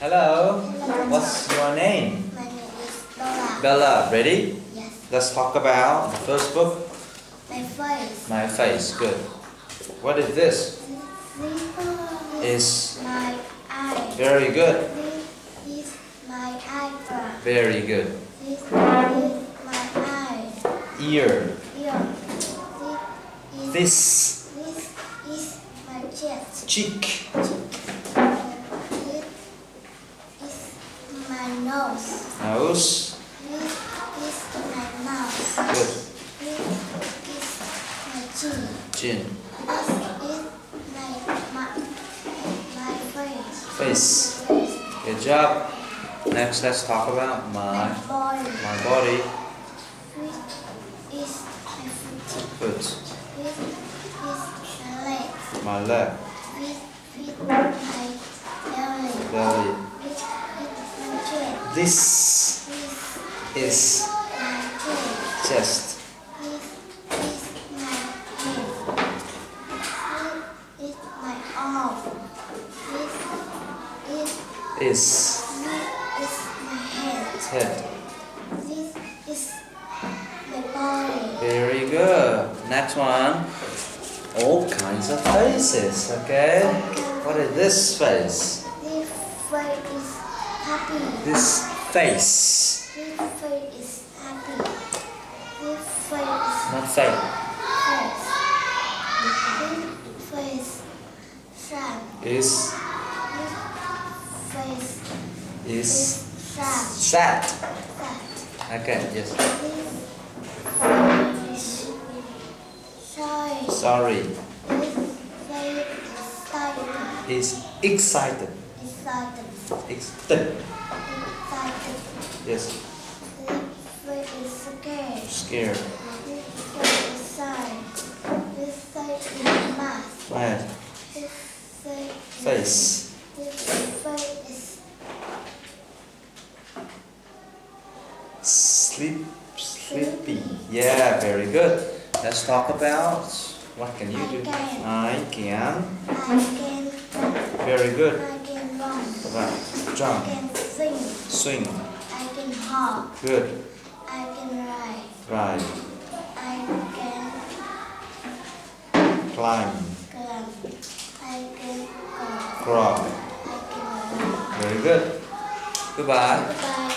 Hello. What's your name? My name is Dora. Bella. Ready? Yes. Let's talk about the first book. My face. My face. Good. What is this? This Is my eye. very good. This is my eyebrow. Very good. This is my eye. Ear. Ear. This is, This this is my chest. cheek. This is my nose. Nose. This is my mouth. Good. This is my chin. Chin. This is my mouth. My face. Face. Good job. Next, let's talk about My my body. my body. This is my foot. Foot. This is my leg. My leg. This is my belly. Belly. This is my chest. This is chest. is. This is head. This is my body. Very good. Next one. All kinds of faces. Okay. What is this face? This face is happy. This face. This face is happy. This face is Not fake. face. This face sad. Is This face is is sad. sad. Sad. Okay. Yes. This face. Sorry. This face is silent. Is excited. Is. Excited. Excited. Yes. Is scared. Scared. This sad. This face is mask. Mad. This face Face. This face is Sleep. Sleepy. Yeah. Very good. Let's talk about what can you do? I can. I can Very good. I can run. I Jump. can sing. Swing. I can hop. Good. I can ride. Right. I can Climb. climb. I can go. Crawl. I can run. Very good. Goodbye. Goodbye.